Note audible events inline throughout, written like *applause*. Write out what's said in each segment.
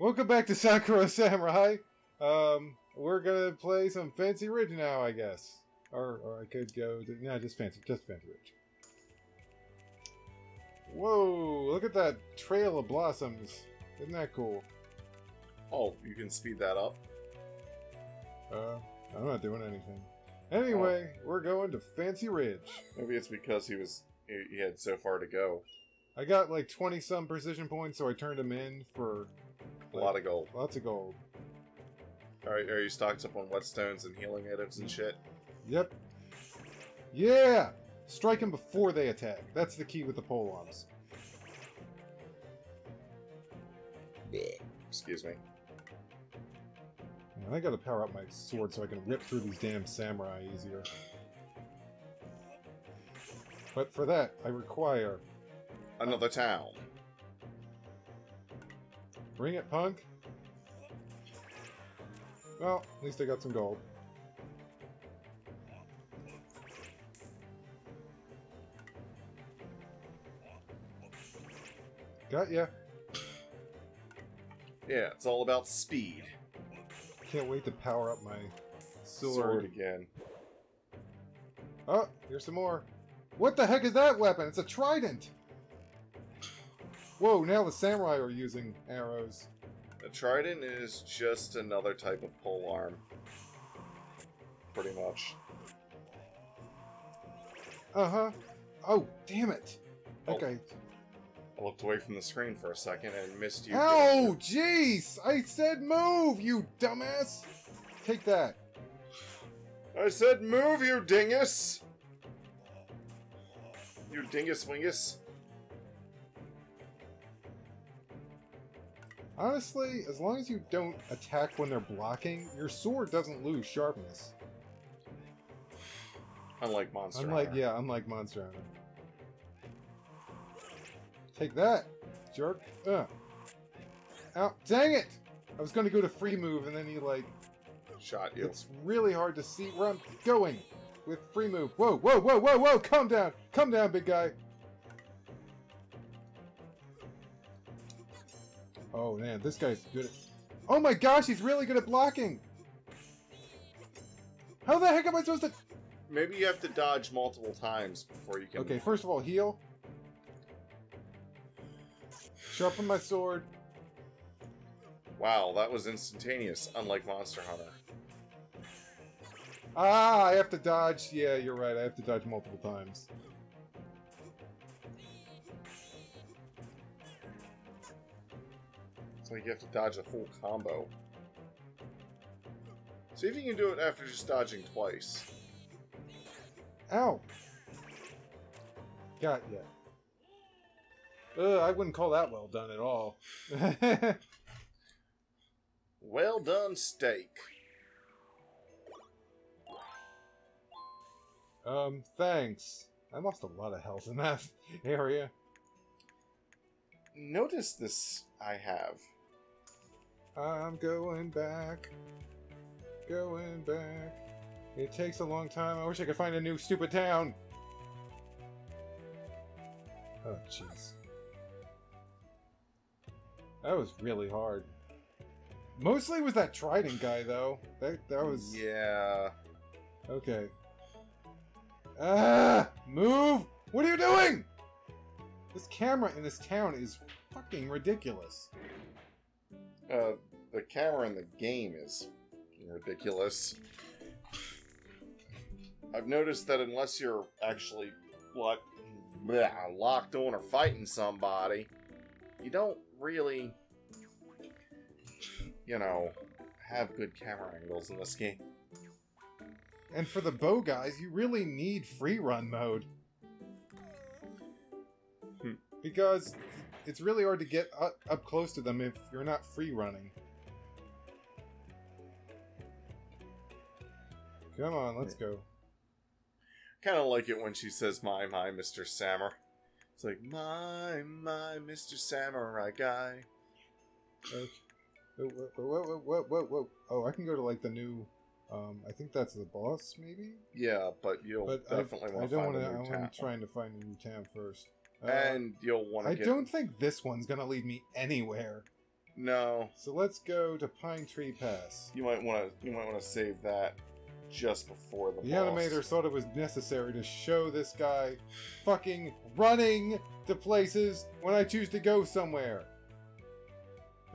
Welcome back to Sakura Samurai. Um, we're gonna play some Fancy Ridge now, I guess. Or, or I could go to no, just Fancy, just Fancy Ridge. Whoa! Look at that trail of blossoms. Isn't that cool? Oh, you can speed that up. Uh, I'm not doing anything. Anyway, we're going to Fancy Ridge. Maybe it's because he was he he had so far to go. I got like 20 some precision points, so I turned them in for A lot of gold. lots of gold. Are, are you stocked up on whetstones and healing items and shit? Yep. Yeah! Strike them before they attack. That's the key with the pole arms. Excuse me. And I gotta power up my sword so I can rip through these damn samurai easier. But for that, I require... Another town. Bring it, punk! Well, at least I got some gold. Got ya. Yeah, it's all about speed. Can't wait to power up my sword. Sword again. Oh, here's some more. What the heck is that weapon? It's a trident! Whoa, now the samurai are using arrows. A trident is just another type of pole arm. Pretty much. Uh-huh. Oh, damn it! Oh. Okay. I looked away from the screen for a second and missed you. Oh, Jeez! I said move, you dumbass! Take that. I said move, you dingus! You dingus wingus. Honestly, as long as you don't attack when they're blocking, your sword doesn't lose sharpness. Unlike Monster Unlike, Hunter. yeah, unlike Monster Hunter. Take that, jerk. Uh. Ow, dang it! I was gonna go to free move and then he, like, Shot you. it's really hard to see where I'm going with free move. Whoa, whoa, whoa, whoa, whoa! Calm down! Calm down, big guy! Oh, man, this guy's good at... Oh my gosh, he's really good at blocking! How the heck am I supposed to... Maybe you have to dodge multiple times before you can. Okay, first of all, heal. Sharpen my sword. Wow, that was instantaneous, unlike Monster Hunter. Ah, I have to dodge. Yeah, you're right. I have to dodge multiple times. It's like you have to dodge a full combo. See if you can do it after just dodging twice. Ow! Got ya. Ugh, I wouldn't call that well done at all. *laughs* Well done, steak. um, thanks. I lost a lot of health in that *laughs* area. Notice this I have. I'm going back. Going back. It takes a long time. I wish I could find a new stupid town. Oh, jeez. That was really hard. Mostly was that Trident guy, though. That that was Yeah. okay. Ah! Move! What are you doing? This camera in this town is fucking ridiculous. Uh, the camera in the game is ridiculous. I've noticed that unless you're actually like bleh, locked on or fighting somebody, you don't really, you know, have good camera angles in this game. And for the bow guys, you really need free run mode. Hmm. Because it's really hard to get up, up close to them if you're not free running. Come on, let's go. Kind of like it when she says "My, my, Mr. Sammer." It's like "My, my, Mr. Samurai guy." Okay. Whoa, whoa, whoa, whoa, whoa, whoa, whoa. Oh, I can go to like the new. Um, I think that's the boss, maybe. Yeah, but you'll But definitely I want to don't find want a to. I'm town, trying to find a new town first. Uh, and you'll want I to get. don't think this one's gonna lead me anywhere. No, So let's go to Pine Tree Pass. you might want to. You might want to save that just before the. The boss. animator thought it was necessary to show this guy fucking running to places when I choose to go somewhere. *sighs*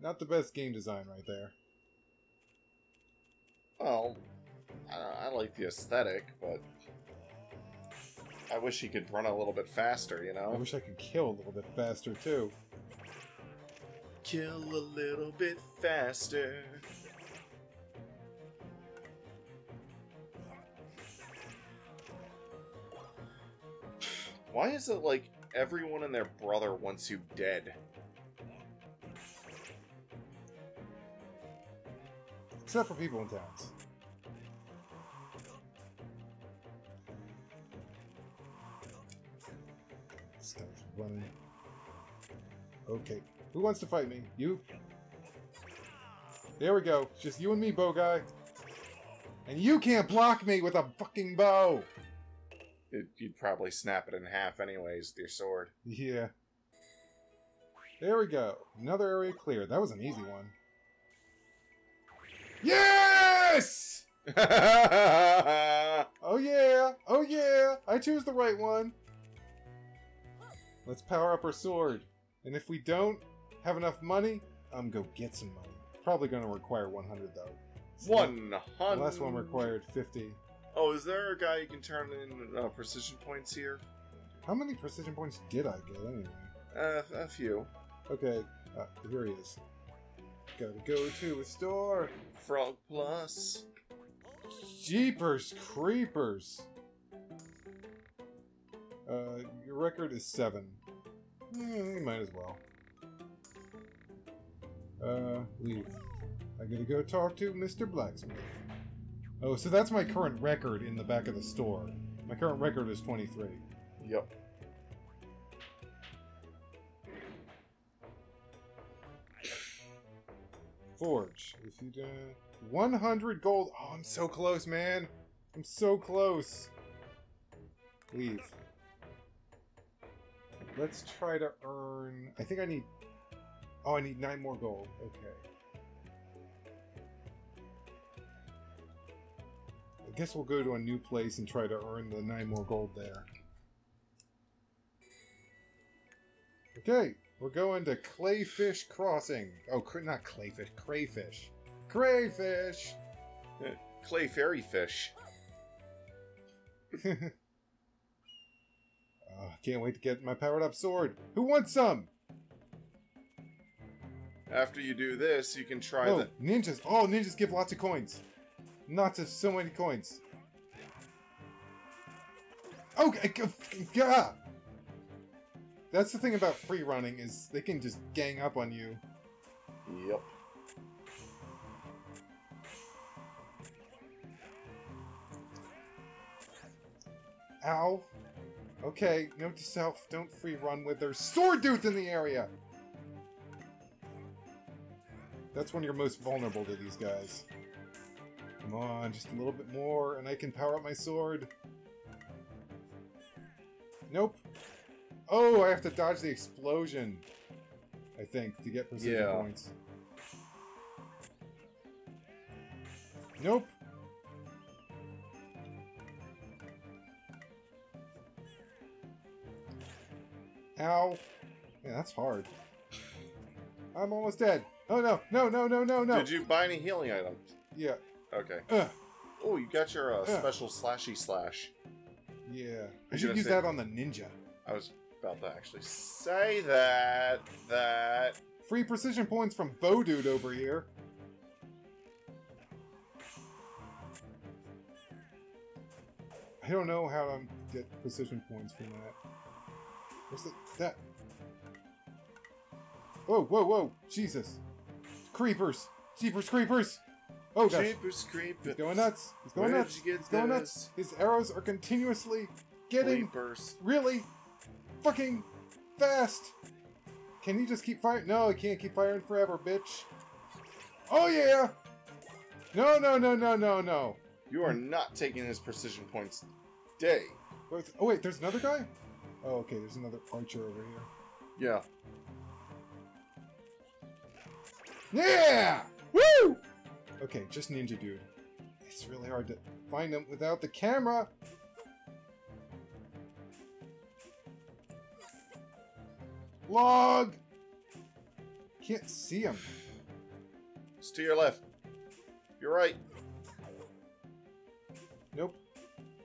Not the best game design right there. Well, I, I like the aesthetic, but I wish he could run a little bit faster. You know? I wish I could kill a little bit faster too. kill a little bit faster. Why is it like everyone and their brother wants you dead? Except for people in towns. Okay. Who wants to fight me? You? There we go. Just you and me, bow guy. And you can't block me with a fucking bow! It, you'd probably snap it in half anyways with your sword. Yeah. There we go. Another area cleared. That was an easy one. Yes! *laughs* Oh yeah! Oh yeah! I choose the right one! Let's power up our sword. And if we don't have enough money, I'm go get some money. Probably gonna require 100 though. So One The hundred. last one required 50. Oh, is there a guy you can turn in uh, precision points here? How many precision points did I get anyway? Uh, a few. Okay, uh, here he is. Gotta go to a store. Frog Plus. Jeepers creepers! Uh, your record is seven. Eh, you might as well. Uh, leave. I gotta go talk to Mr. Blacksmith. Oh, so that's my current record in the back of the store. My current record is 23. Yep. Forge. If you do 100 gold. Oh, I'm so close, man. I'm so close. Leave. Let's try to earn. I think I need. Oh, I need nine more gold. Okay. I guess we'll go to a new place and try to earn the nine more gold there. Okay, we're going to Clayfish Crossing. Oh, not Clayfish, Crayfish. Crayfish! *laughs* Clay fairy fish. *laughs* oh, can't wait to get my powered up sword. Who wants some? After you do this, you can try Oh, the. ninjas. Oh, ninjas give lots of coins. Lots of so many coins. Okay, yeah. That's the thing about free running is they can just gang up on you. Yep. Ow. Okay, note to self, don't free run with their sword dudes in the area! That's when you're most vulnerable to these guys. Come on, just a little bit more, and I can power up my sword. Nope. Oh, I have to dodge the explosion. I think, to get precision Yeah. points. Nope. Ow. Yeah, that's hard. I'm almost dead. Oh no, no, no, no, no, no. Did you buy any healing items? Yeah. Okay. Ugh. Oh, you got your uh, Yeah. special slashy slash. Yeah. I I should use that on the ninja. I was about to actually say that. That. Free precision points from Bow Dude over here. I don't know how to get precision points from that. What's the, that? Whoa, whoa, whoa! Jesus! Creepers! Jeepers creepers! Oh gosh! Jeepers creepers. He's going nuts! He's going Where nuts! you He's going nuts! His arrows are continuously getting Creepers. really fucking fast. Can he just keep firing? No, he can't keep firing forever, bitch. Oh yeah! No, no, no, no, no, no. You are not taking his precision points day. Oh wait, there's another guy. Oh, okay. There's another archer over here. Yeah. Yeah! Woo! Okay, just Ninja Dude. It's really hard to find him without the camera. Log! Can't see him. It's to your left. You're right. Nope.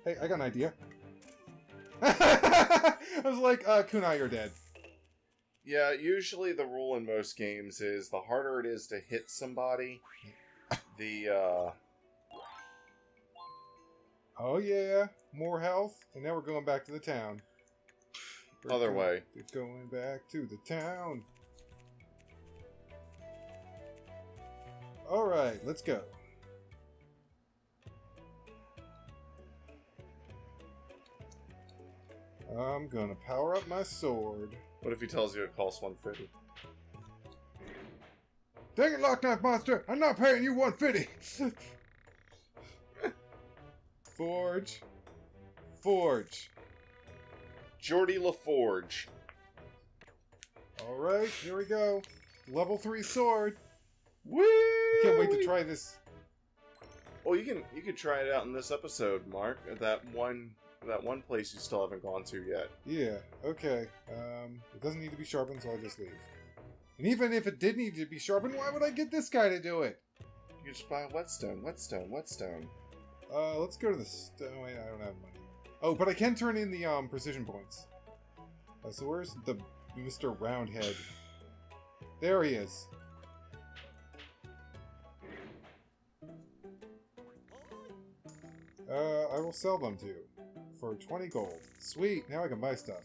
Hey, I got an idea. *laughs* I was like, uh, Kunai, you're dead. Yeah, usually the rule in most games is the harder it is to hit somebody, the uh Oh yeah, more health, and now we're going back to the town. We're other go- way. We're going back to the town. All right, let's go. I'm gonna power up my sword. What if he tells you it costs 150? Dang it, Lock Knife Monster! I'm not paying you 150! Forge. Forge. Geordi La Forge. Alright, here we go. Level 3 sword. Woo! Can't wait to try this. Oh, you can you can try it out in this episode, Mark. At that one that one place you still haven't gone to yet. Yeah, okay. Um, it doesn't need to be sharpened, so I'll just leave. And even if it did need to be sharpened, why would I get this guy to do it? You just buy a whetstone, whetstone, whetstone. Uh, let's go to the stone. Wait, I don't have money. Oh, but I can turn in the um precision points. Uh, so where's the Mr. Roundhead? There he is. Uh, I will sell them to you for 20 gold. Sweet, now I can buy stuff.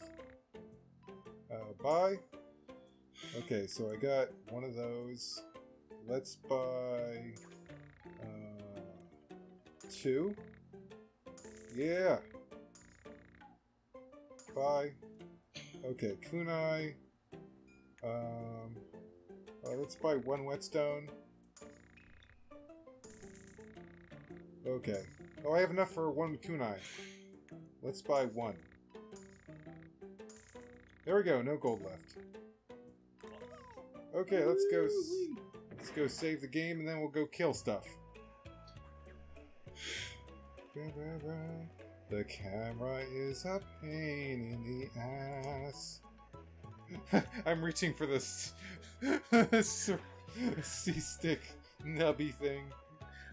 Uh, buy. Okay, so I got one of those. Let's buy uh, two. Yeah. Buy. Okay, kunai. Um, uh, let's buy one whetstone. Okay. Oh, I have enough for one kunai. Let's buy one. There we go. No gold left. Okay, let's go. Let's go save the game, and then we'll go kill stuff. The camera is a pain in the ass. *laughs* I'm reaching for this *laughs* C stick nubby thing.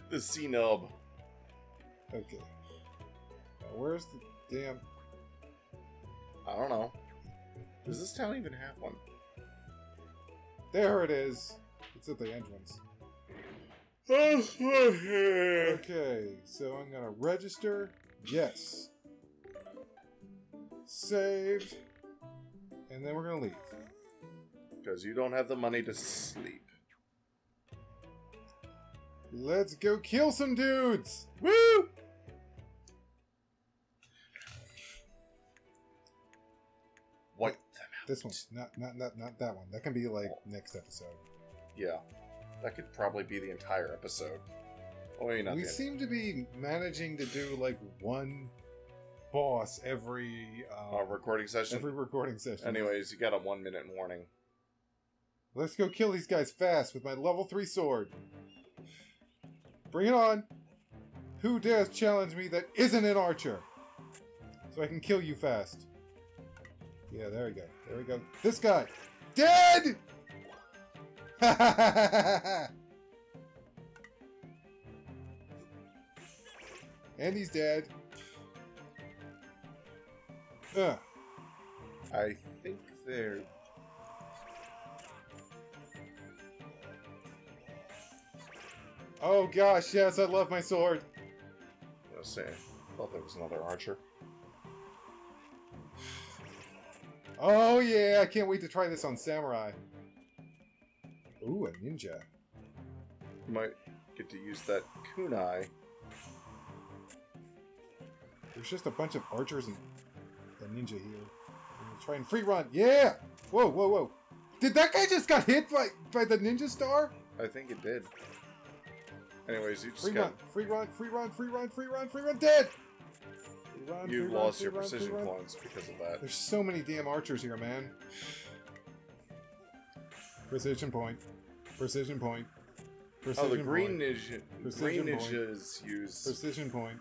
The C nub. Okay. Now, where's the damn? I don't know. Does this town even have one? There it is. It's at the entrance. Okay. Okay, so I'm gonna register. Yes. Saved. And then we're gonna leave. Because you don't have the money to sleep. Let's go kill some dudes! Woo! This one, not not not not that one. That can be like next episode. Yeah. That could probably be the entire episode. Oh, maybe not we seem to be managing to do like one boss every uh, um, recording session. every recording session. Anyways, you got a one minute warning. Let's go kill these guys fast with my level 3 sword. Bring it on. Who dares challenge me that isn't an archer? So I can kill you fast. Yeah, there we go. There we go. This guy. Dead! *laughs* and he's dead. Ugh. I think they're. Oh gosh, yes, I love my sword. Let's say, I thought there was another archer. Oh yeah, I can't wait to try this on Samurai. Ooh, a ninja. You might get to use that kunai. There's just a bunch of archers and a ninja here. I'm gonna try and free run. Yeah! Whoa, whoa, whoa. Did that guy just got hit by, by the ninja star? I think it did. Anyways, you just Free got. run, free run, free run, free run, free run, free run, dead! Run, You free run, lost your run, precision points because of that. There's so many damn archers here, man. Precision point. Precision point. Precision Oh, the green point. ninja. Precision Green point. ninjas use. Precision point.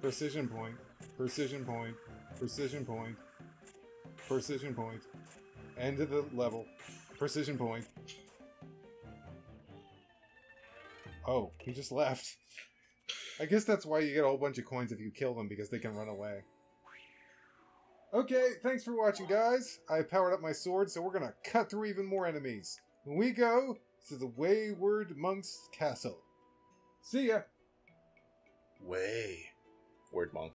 Precision point. Precision point. Precision point. Precision point. End of the level. Precision point. Oh, he just left. I guess that's why you get a whole bunch of coins if you kill them because they can run away. Okay, thanks for watching, guys. I powered up my sword, so we're gonna cut through even more enemies. When we go to the Wayward Monk's Castle. See ya! Way. Word monk.